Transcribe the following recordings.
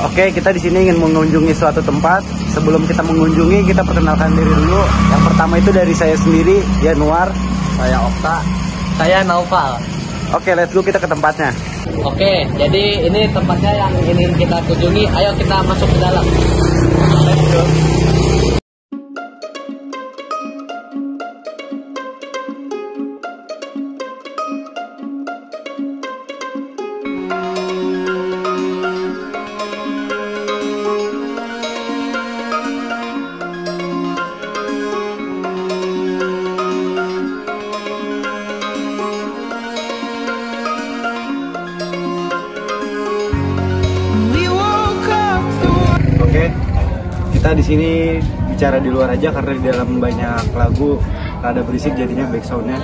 Oke, kita di sini ingin mengunjungi suatu tempat. Sebelum kita mengunjungi, kita perkenalkan diri dulu. Yang pertama itu dari saya sendiri, Januar. Saya Okta. Saya Naufal. Oke, let's go kita ke tempatnya. Oke, jadi ini tempatnya yang ingin kita kunjungi. Ayo kita masuk ke dalam. Let's go. Kita di sini bicara di luar aja karena di dalam banyak lagu rada berisik jadinya backsoundnya.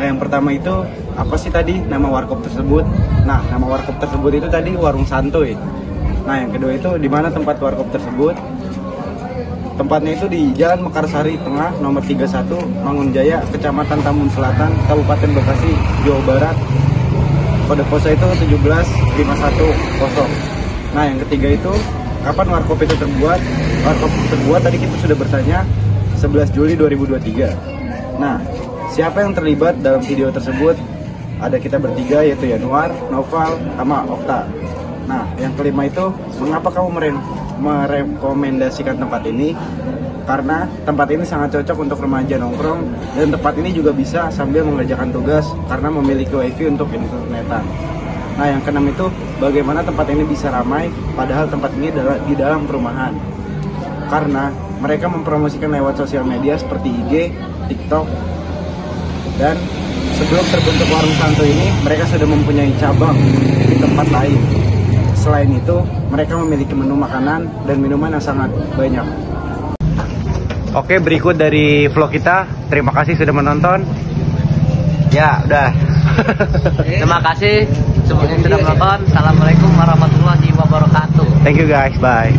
Nah, yang pertama itu apa sih tadi nama warkop tersebut? Nah, nama warkop tersebut itu tadi warung santuy. Nah, yang kedua itu di mana tempat warkop tersebut? Tempatnya itu di Jalan Mekarsari Tengah, nomor 31, Mangunjaya, Kecamatan Tambun Selatan, Kabupaten Bekasi, Jawa Barat. Kode pos itu 17510. Nah, yang ketiga itu kapan warkop itu terbuat? Warkop terbuat tadi kita sudah bertanya 11 Juli 2023. Nah, siapa yang terlibat dalam video tersebut? Ada kita bertiga yaitu Januar, Noval, sama Okta. Nah, yang kelima itu mengapa kamu mere- merekomendasikan tempat ini? Karena tempat ini sangat cocok untuk remaja nongkrong dan tempat ini juga bisa sambil mengerjakan tugas karena memiliki wifi untuk internetan. Nah, yang keenam itu bagaimana tempat ini bisa ramai padahal tempat ini adalah di dalam perumahan. Karena mereka mempromosikan lewat sosial media seperti IG, TikTok, dan sebelum terbentuk warung santo ini, mereka sudah mempunyai cabang di tempat lain. Selain itu, mereka memiliki menu makanan dan minuman yang sangat banyak. Oke, berikut dari vlog kita. Terima kasih sudah menonton. Ya, udah. Terima kasih semuanya sudah menonton. Assalamualaikum warahmatullahi wabarakatuh. Thank you guys. Bye.